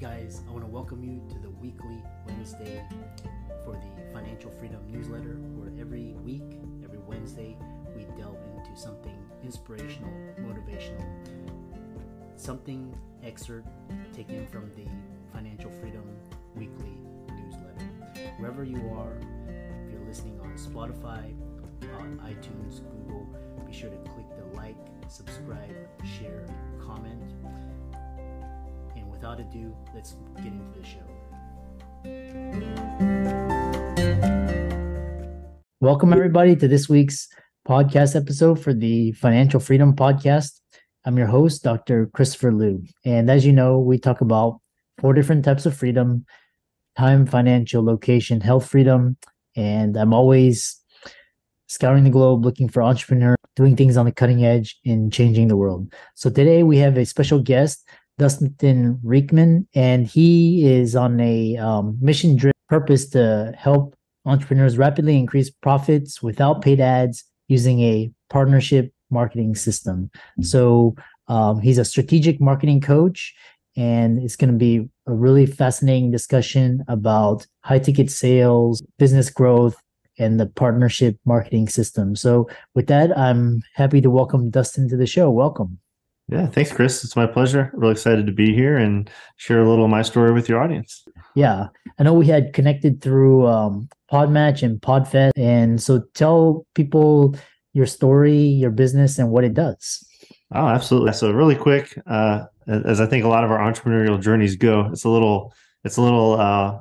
guys, I want to welcome you to the weekly Wednesday for the Financial Freedom newsletter, where every week, every Wednesday, we delve into something inspirational, motivational, something excerpt taken from the Financial Freedom weekly newsletter. Wherever you are, if you're listening on Spotify, on iTunes, Google, be sure to click the like, subscribe, share, comment. And without ado, let's get into the show. Welcome, everybody, to this week's podcast episode for the Financial Freedom Podcast. I'm your host, Dr. Christopher Loo. And as you know, we talk about four different types of freedom time, financial, location, health freedom. And I'm always scouring the globe looking for entrepreneurs doing things on the cutting edge in changing the world. So today we have a special guest, Dustin Riechmann, and he is on a um, mission driven purpose to help entrepreneurs rapidly increase profits without paid ads using a partnership marketing system. So um, he's a strategic marketing coach, and it's going to be a really fascinating discussion about high ticket sales, business growth, and the partnership marketing system. So, with that, I'm happy to welcome Dustin to the show. Welcome. Yeah, thanks, Chris. It's my pleasure. Really excited to be here and share a little of my story with your audience. Yeah, I know we had connected through um, PodMatch and Podfest, and so tell people your story, your business, and what it does. Oh, absolutely. So, really quick, uh, as I think a lot of our entrepreneurial journeys go, it's a little, it's a little uh,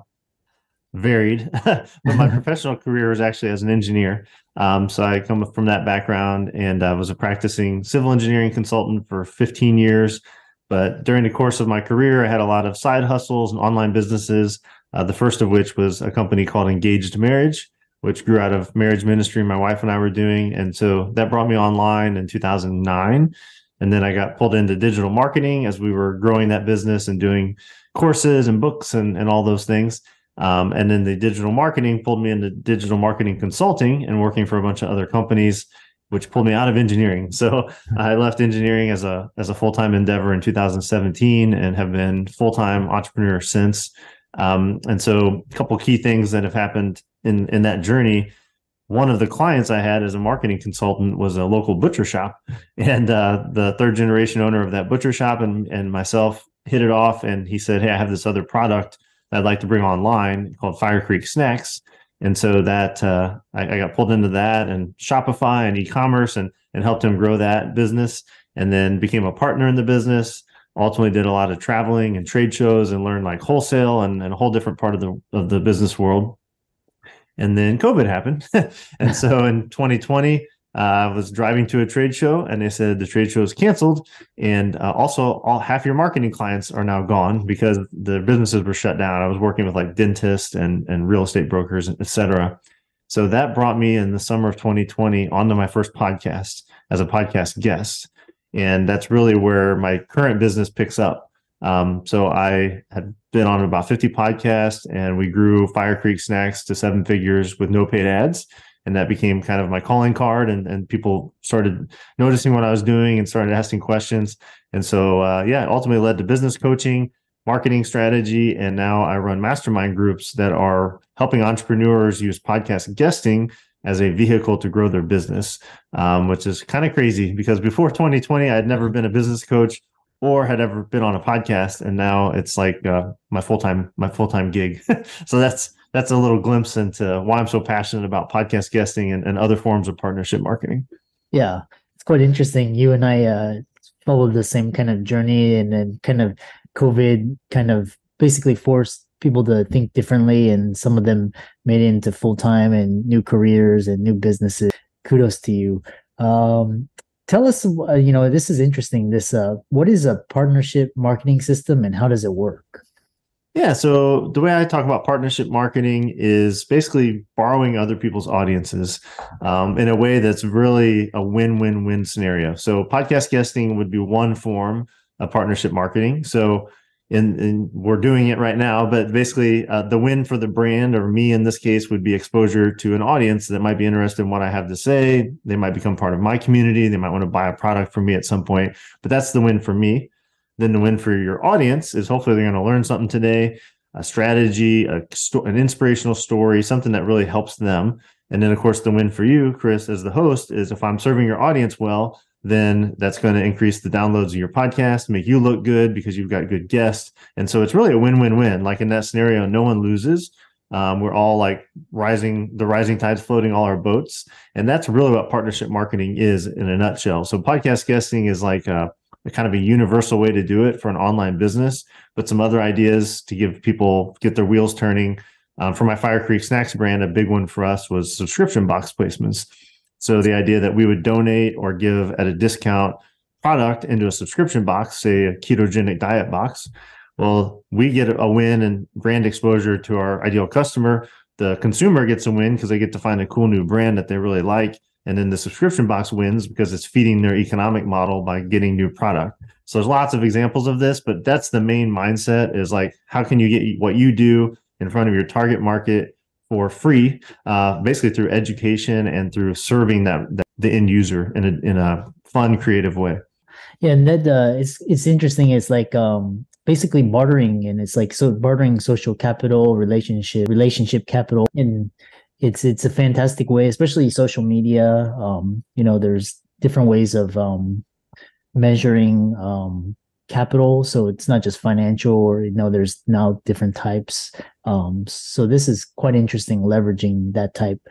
varied, but my professional career was actually as an engineer. Um, so I come from that background and I was a practicing civil engineering consultant for 15 years. But during the course of my career, I had a lot of side hustles and online businesses. Uh, the first of which was a company called Engaged Marriage, which grew out of marriage ministry my wife and I were doing. And so that brought me online in 2009. And then I got pulled into digital marketing as we were growing that business and doing courses and books and, and all those things. Um, and then the digital marketing pulled me into digital marketing consulting and working for a bunch of other companies, which pulled me out of engineering. So I left engineering as a as a full time endeavor in 2017 and have been full time entrepreneur since. Um, and so a couple key things that have happened in in that journey. One of the clients I had as a marketing consultant was a local butcher shop, and uh, the third generation owner of that butcher shop and and myself hit it off. And he said, "Hey, I have this other product." I'd like to bring online called FireCreek Snacks. And so that uh, I, I, got pulled into that and Shopify and e-commerce and and helped him grow that business. And then became a partner in the business. Ultimately, did a lot of traveling and trade shows and learned like wholesale and, and a whole different part of the of the business world. And then COVID happened, and so in 2020, uh, I was driving to a trade show and they said the trade show is canceled. And uh, also, all half your marketing clients are now gone because the businesses were shut down. I was working with like dentists and, and real estate brokers, et cetera. So that brought me in the summer of 2020 onto my first podcast as a podcast guest. And that's really where my current business picks up. Um, so I had been on about 50 podcasts and we grew FireCreek Snacks to seven figures with no paid ads and that became kind of my calling card and, and people started noticing what i was doing and started asking questions. And so uh, yeah ultimately led to business coaching marketing strategy and now i run mastermind groups that are helping entrepreneurs use podcast guesting as a vehicle to grow their business um, which is kind of crazy because before 2020 i had never been a business coach or had ever been on a podcast and now it's like uh, my full-time my full-time gig. So that's that's a little glimpse into why I'm so passionate about podcast guesting and, and other forms of partnership marketing. Yeah, it's quite interesting. You and I uh, followed the same kind of journey, and then kind of COVID kind of basically forced people to think differently, and some of them made it into full time and new careers and new businesses. Kudos to you. Um, tell us, uh, you know, this is interesting. This, uh, what is a partnership marketing system, and how does it work? Yeah. So the way I talk about partnership marketing is basically borrowing other people's audiences um, in a way that's really a win-win-win scenario. So podcast guesting would be one form of partnership marketing. So in we're doing it right now, but basically uh, the win for the brand or me in this case would be exposure to an audience that might be interested in what I have to say. They might become part of my community. They might want to buy a product from me at some point, but that's the win for me. Then the win for your audience is hopefully they're going to learn something today, a strategy, a an inspirational story, something that really helps them. And then, of course, the win for you, Chris, as the host, is if I'm serving your audience well, then that's going to increase the downloads of your podcast, make you look good because you've got good guests. And so it's really a win win win. Like in that scenario, no one loses. Um, we're all like rising, the rising tides floating all our boats. And that's really what partnership marketing is in a nutshell. So podcast guesting is like a, a kind of a universal way to do it for an online business, but some other ideas to give people get their wheels turning um, for my FireCreek Snacks brand, a big one for us was subscription box placements. So the idea that we would donate or give at a discount product into a subscription box, say a ketogenic diet box. Well, we get a win and brand exposure to our ideal customer. The consumer gets a win because they get to find a cool new brand that they really like. And then the subscription box wins because it's feeding their economic model by getting new product. So there's lots of examples of this, but that's the main mindset is like, how can you get what you do in front of your target market for free, uh, basically through education and through serving that, that, the end user in a in a fun, creative way. Yeah, and that uh, it's it's interesting. It's like um, basically bartering, and it's like so bartering social capital, relationship, relationship capital, and it's it's a fantastic way, especially social media. Um, you know, there's different ways of um, measuring um, capital. So it's not just financial or you know there's now different types. Um, so this is quite interesting leveraging that type.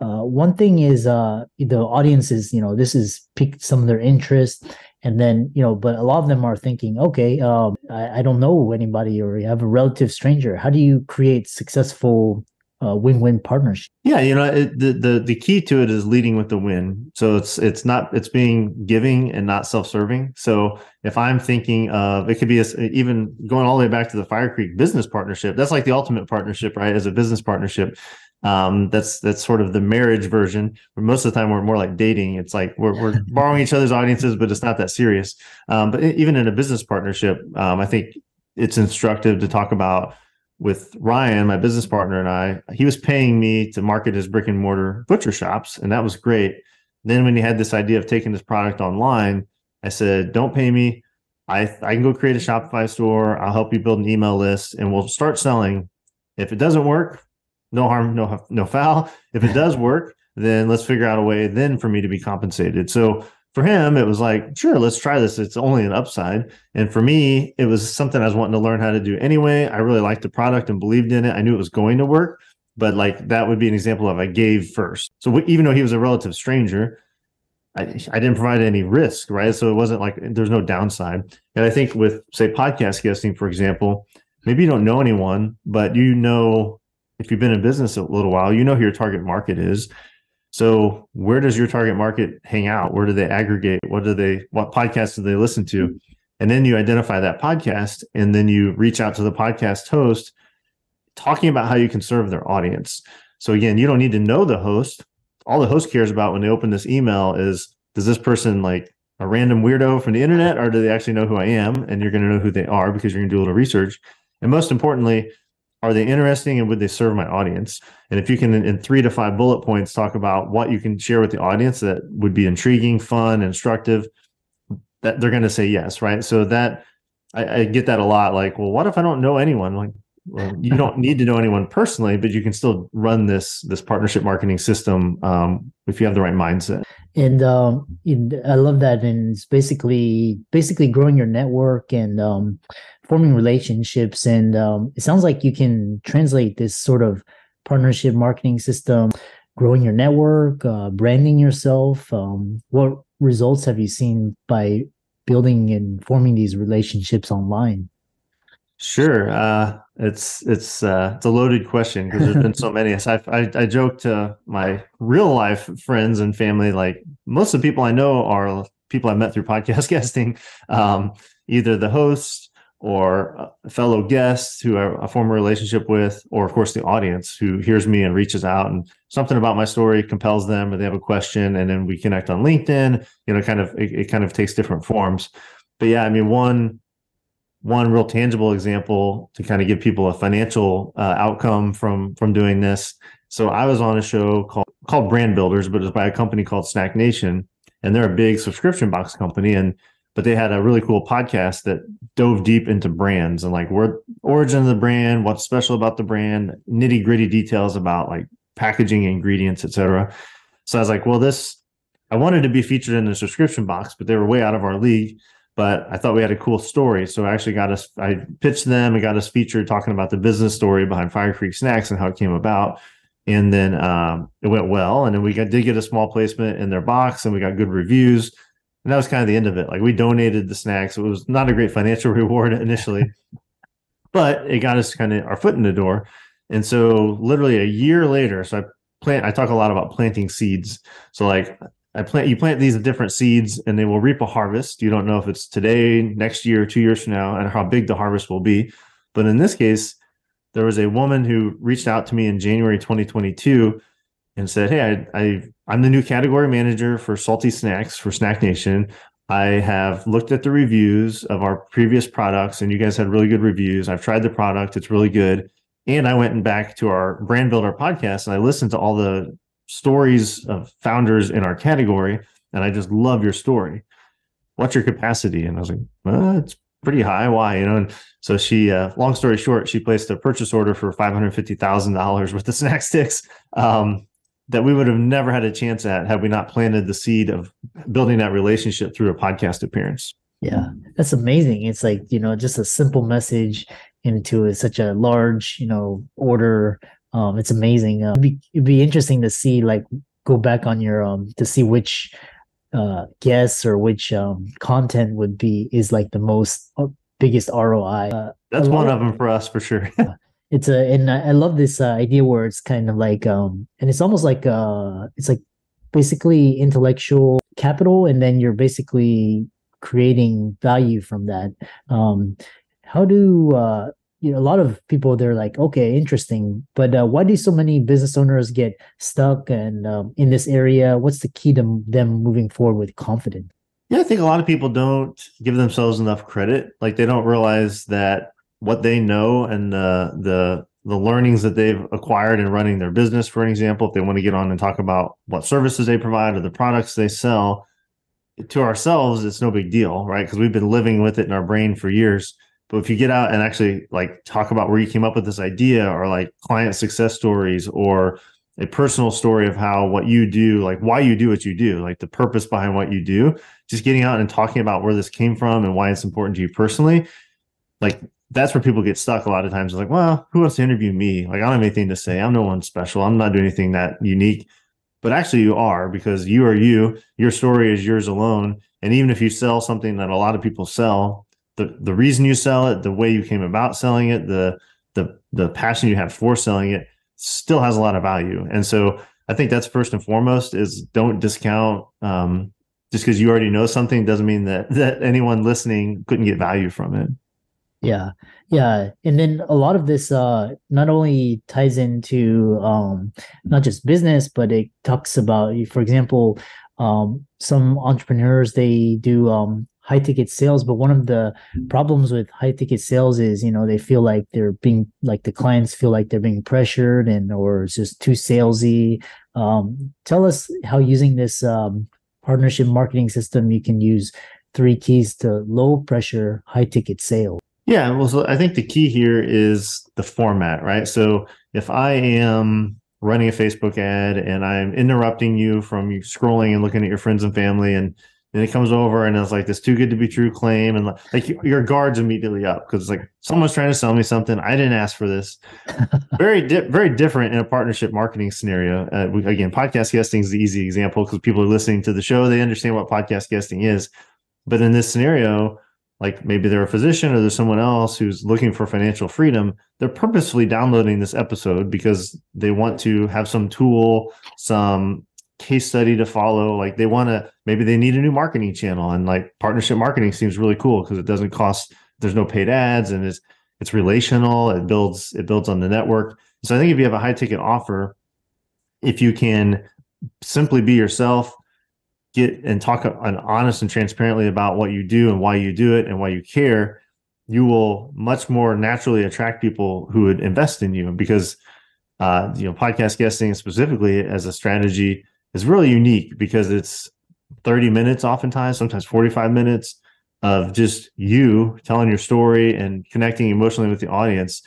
Uh, one thing is uh, the audiences you know this is piqued some of their interest. And then you know but a lot of them are thinking okay um, I, I, don't know anybody or you have a relative stranger. How do you create successful uh, win-win partnership. Yeah, you know, it, the the the key to it is leading with the win. So it's it's not it's being giving and not self-serving. So if I'm thinking of it could be a, even going all the way back to the FireCreek business partnership. That's like the ultimate partnership, right? As a business partnership. Um, that's that's sort of the marriage version. Where most of the time we're more like dating. It's like we're we're borrowing each other's audiences, but it's not that serious. Um, but even in a business partnership, um, I think it's instructive to talk about with Ryan, my business partner, and I, he was paying me to market his brick and mortar butcher shops, and that was great. Then when he had this idea of taking this product online, I said, "Don't pay me. I I can go create a Shopify store. I'll help you build an email list, and we'll start selling. If it doesn't work, no harm, no no foul. If it does work, then let's figure out a way then for me to be compensated." So for him, it was like, sure, let's try this. It's only an upside. And for me, it was something I was wanting to learn how to do anyway. I really liked the product and believed in it. I knew it was going to work, but like that would be an example of I gave first. So even though he was a relative stranger, I, I didn't provide any risk, right? So it wasn't like there's no downside. And I think with, say, podcast guesting, for example, maybe you don't know anyone, but you know, if you've been in business a little while, you know who your target market is so where does your target market hang out? Where do they aggregate? What do they what podcasts do they listen to? And then you identify that podcast and then you reach out to the podcast host talking about how you can serve their audience. So again, you don't need to know the host. All the host cares about when they open this email is does this person like a random weirdo from the internet or do they actually know who I am? And you're going to know who they are because you're going to do a little research. And most importantly, are they interesting and would they serve my audience? And if you can in, three to five bullet points talk about what you can share with the audience that would be intriguing fun instructive that they're going to say yes right? So that I, I, get that a lot like well what if i don't know anyone? Like well, you don't need to know anyone personally but you can still run this this partnership marketing system um, if you have the right mindset. And um, i love that and it's basically basically growing your network and um, forming relationships. And um, it sounds like you can translate this sort of partnership marketing system growing your network uh, branding yourself. Um, what results have you seen by building and forming these relationships online sure uh, it's it's uh, it's a loaded question because there's been so many so I, I, I joke to my real life friends and family like most of the people i know are people i met through podcast guesting um, either the host or fellow guests who I a former relationship with, or of course the audience who hears me and reaches out and something about my story compels them or they have a question and then we connect on LinkedIn, you know, kind of, it, it kind of takes different forms. But yeah, I mean, one, one real tangible example to kind of give people a financial uh, outcome from, from doing this. So I was on a show called, called Brand Builders, but it's by a company called SnackNation and they're a big subscription box company. And but they had a really cool podcast that dove deep into brands and like where origin of the brand, what's special about the brand, nitty gritty details about like packaging, ingredients, etc. So I was like, well, this I wanted to be featured in the subscription box, but they were way out of our league. But I thought we had a cool story, so I actually got us. I pitched them and got us featured talking about the business story behind FireCreek Snacks and how it came about. And then um, it went well, and then we got, did get a small placement in their box, and we got good reviews and that was kind of the end of it. Like we donated the snacks. It was not a great financial reward initially, but it got us kind of our foot in the door. And so literally a year later, so I plant I talk a lot about planting seeds. So like I plant you plant these different seeds and they will reap a harvest. You don't know if it's today, next year, two years from now, and how big the harvest will be. But in this case, there was a woman who reached out to me in January 2022 and said, Hey, I, I I'm the new category manager for salty snacks for SnackNation. I have looked at the reviews of our previous products, and you guys had really good reviews. I've tried the product; it's really good. And I went and back to our brand builder podcast, and I listened to all the stories of founders in our category, and I just love your story. What's your capacity? And I was like, well, it's pretty high. Why? You know, and so she, uh, long story short, she placed a purchase order for five hundred fifty thousand dollars worth of snack sticks. Um, that we would have never had a chance at had we not planted the seed of building that relationship through a podcast appearance. Yeah, that's amazing. It's like, you know, just a simple message into a, such a large, you know, order. Um, it's amazing. Uh, it'd, be, it'd be interesting to see, like, go back on your, um, to see which uh, guests or which um, content would be, is like the most uh, biggest ROI. Uh, that's one of them for us for sure it's a and I love this uh, idea where it's kind of like um and it's almost like uh it's like basically intellectual capital and then you're basically creating value from that um how do uh you know a lot of people they're like okay interesting but uh, why do so many business owners get stuck and um, in this area what's the key to them moving forward with confidence yeah i think a lot of people don't give themselves enough credit like they don't realize that what they know and the the the learnings that they've acquired in running their business, for an example, if they want to get on and talk about what services they provide or the products they sell, to ourselves, it's no big deal, right? Because we've been living with it in our brain for years. But if you get out and actually like talk about where you came up with this idea or like client success stories or a personal story of how what you do, like why you do what you do, like the purpose behind what you do, just getting out and talking about where this came from and why it's important to you personally, like that's where people get stuck a lot of times. It's like, well, who wants to interview me? Like, I don't have anything to say. I'm no one special. I'm not doing anything that unique. But actually, you are because you are you. Your story is yours alone. And even if you sell something that a lot of people sell, the the reason you sell it, the way you came about selling it, the the the passion you have for selling it, still has a lot of value. And so, I think that's first and foremost is don't discount. Um, just because you already know something doesn't mean that that anyone listening couldn't get value from it. Yeah. Yeah. And then a lot of this uh not only ties into um not just business, but it talks about for example, um some entrepreneurs they do um high ticket sales but one of the problems with high ticket sales is you know they feel like they're being like the clients feel like they're being pressured and or it's just too salesy. Um, tell us how using this um, partnership marketing system you can use three keys to low pressure high ticket sales. Yeah, well, so I think the key here is the format, right? So if I am running a Facebook ad and I'm interrupting you from scrolling and looking at your friends and family, and then it comes over and it's like this too good to be true claim, and like your guards immediately up because it's like someone's trying to sell me something I didn't ask for this. very, di- very different in a partnership marketing scenario. Uh, we, again, podcast guesting is the easy example because people are listening to the show, they understand what podcast guesting is. But in this scenario, like maybe they're a physician or there's someone else who's looking for financial freedom they're purposefully downloading this episode because they want to have some tool some case study to follow like they want to maybe they need a new marketing channel and like partnership marketing seems really cool because it doesn't cost there's no paid ads and it's it's relational it builds it builds on the network. So i think if you have a high ticket offer if you can simply be yourself get and talk an honest and transparently about what you do and why you do it and why you care, you will much more naturally attract people who would invest in you. Because uh, you know podcast guesting specifically as a strategy is really unique because it's 30 minutes oftentimes sometimes 45 minutes of just you telling your story and connecting emotionally with the audience.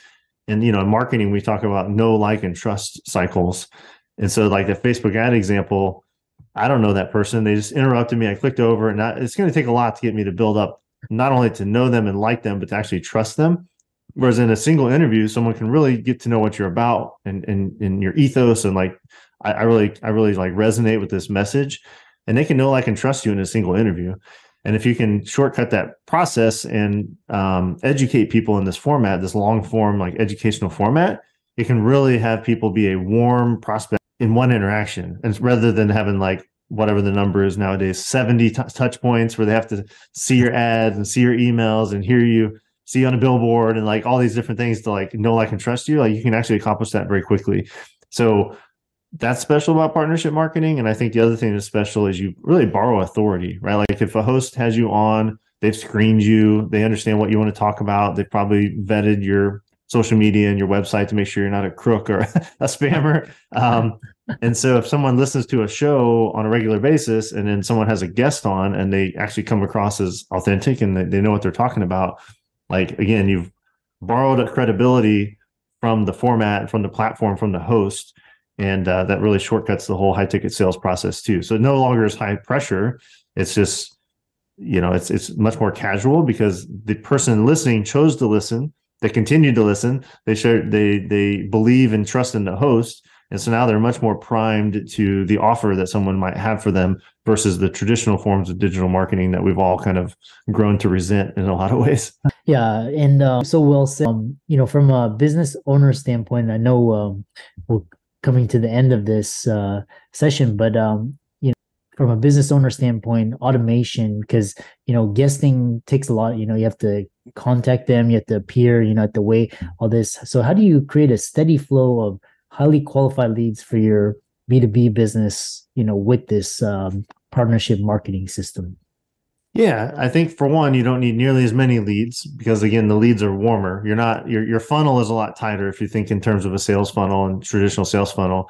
And you know, in marketing, we talk about no like, and trust cycles. And so, like the Facebook ad example, I don't know that person. They just interrupted me. I clicked over, and it's going to take a lot to get me to build up not only to know them and like them, but to actually trust them. Whereas in a single interview, someone can really get to know what you're about and and, and your ethos and like I, I really I really like resonate with this message, and they can know I can trust you in a single interview. And if you can shortcut that process and um, educate people in this format, this long form like educational format, it can really have people be a warm prospect in one interaction, and rather than having like whatever the number is nowadays 70 t- touch points where they have to see your ads and see your emails and hear you see you on a billboard and like all these different things to like know like and trust you like you can actually accomplish that very quickly so that's special about partnership marketing and i think the other thing that's special is you really borrow authority right like if a host has you on they've screened you they understand what you want to talk about they've probably vetted your social media and your website to make sure you're not a crook or a spammer. Um, and so if someone listens to a show on a regular basis and then someone has a guest on and they actually come across as authentic and they, they know what they're talking about, like again, you've borrowed a credibility from the format, from the platform, from the host. And uh, that really shortcuts the whole high ticket sales process too. So no longer is high pressure. It's just, you know, it's it's much more casual because the person listening chose to listen they continued to listen. They share they they believe and trust in the host. And so now they're much more primed to the offer that someone might have for them versus the traditional forms of digital marketing that we've all kind of grown to resent in a lot of ways. Yeah. And uh, so, Will, um, you know, from a business owner standpoint, I know um, we're coming to the end of this uh, session, but um, from a business owner standpoint, automation, because you know, guesting takes a lot, you know, you have to contact them, you have to appear, you know, have to wait, all this. So how do you create a steady flow of highly qualified leads for your B2B business, you know, with this um, partnership marketing system? Yeah, I think for one, you don't need nearly as many leads because again, the leads are warmer. You're not your your funnel is a lot tighter if you think in terms of a sales funnel and traditional sales funnel.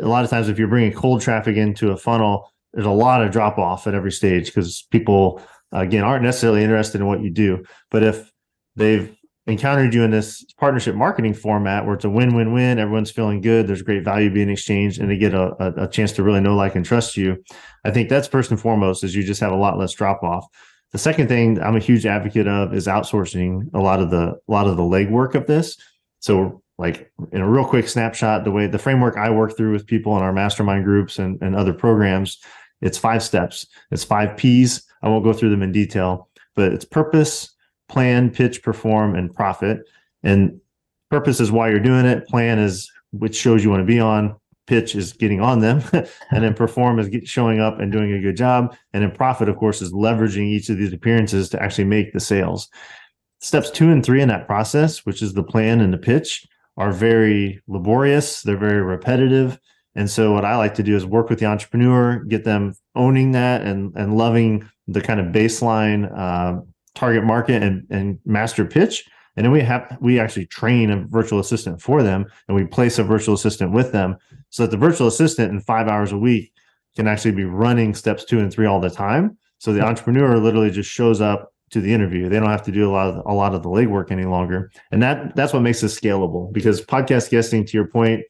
A lot of times, if you're bringing cold traffic into a funnel, there's a lot of drop off at every stage because people again aren't necessarily interested in what you do but if they've encountered you in this partnership marketing format where it's a win-win-win everyone's feeling good. There's great value being exchanged and they get a, a, a chance to really know like and trust you. I think that's first and foremost is you just have a lot less drop off. The second thing i'm a huge advocate of is outsourcing a lot of the a lot of the legwork of this. So like in a real quick snapshot the way the framework i work through with people in our mastermind groups and, and other programs it's five steps. It's five P's. I won't go through them in detail, but it's purpose, plan, pitch, perform, and profit. And purpose is why you're doing it. Plan is which shows you want to be on. Pitch is getting on them, and then perform is get, showing up and doing a good job. And then profit, of course, is leveraging each of these appearances to actually make the sales. Steps two and three in that process, which is the plan and the pitch, are very laborious. They're very repetitive and so what I like to do is work with the entrepreneur, get them owning that and and loving the kind of baseline uh, target market and and master pitch. And then we have we actually train a virtual assistant for them, and we place a virtual assistant with them, so that the virtual assistant in five hours a week can actually be running steps two and three all the time. So the entrepreneur literally just shows up to the interview. They don't have to do a lot of a lot of the legwork any longer, and that that's what makes this scalable. Because podcast guesting, to your point,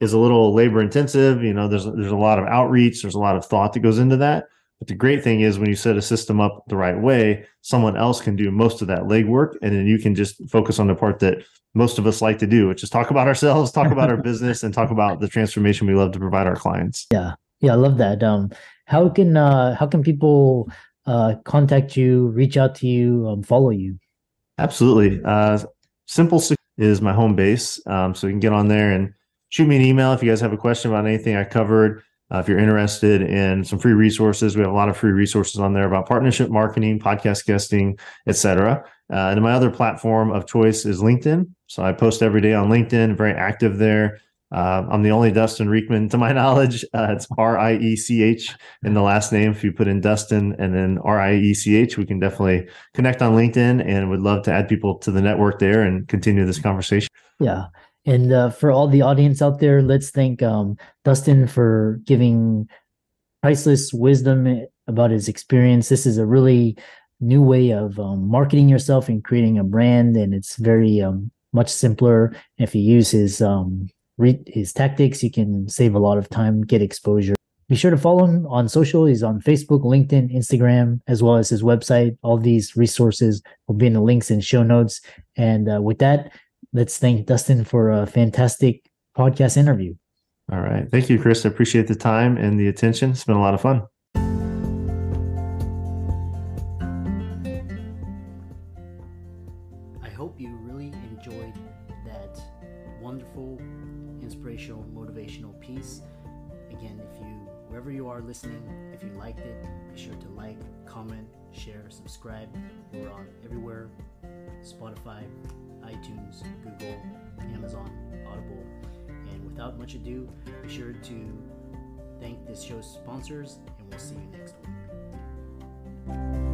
is a little labor intensive. You know, there's there's a lot of outreach, there's a lot of thought that goes into that. But the great thing is when you set a system up the right way, someone else can do most of that legwork, and then you can just focus on the part that most of us like to do, which is talk about ourselves, talk about our business, and talk about the transformation we love to provide our clients. Yeah, yeah, I love that. Um, how can uh, how can people uh, contact you, reach out to you, um, follow you? Absolutely. Uh, Simple is my home base, um, so you can get on there and shoot me an email if you guys have a question about anything I covered. Uh, if you're interested in some free resources, we have a lot of free resources on there about partnership marketing, podcast guesting, etc. Uh, and my other platform of choice is LinkedIn. So I post every day on LinkedIn, very active there. Uh, I'm the only Dustin Riechmann to my knowledge. Uh, it's R I E C H in the last name. If you put in Dustin and then R I E C H, we can definitely connect on LinkedIn and would love to add people to the network there and continue this conversation. Yeah. And uh, for all the audience out there, let's thank um, Dustin for giving priceless wisdom about his experience. This is a really new way of um, marketing yourself and creating a brand, and it's very um, much simpler. If you use his um, re- his tactics, you can save a lot of time, get exposure. Be sure to follow him on social. He's on Facebook, LinkedIn, Instagram, as well as his website. All these resources will be in the links and show notes. And uh, with that, let's thank Dustin for a fantastic podcast interview. All right. Thank you, Chris. I appreciate the time and the attention. It's been a lot of fun. I hope you really enjoyed that wonderful, inspirational, motivational piece. Again, if you, wherever you are listening, if you liked it, be sure to like, comment, share, subscribe. We're on everywhere Spotify, iTunes, Google, Amazon, Audible. And without much ado, be sure to thank this show's sponsors, and we'll see you next week.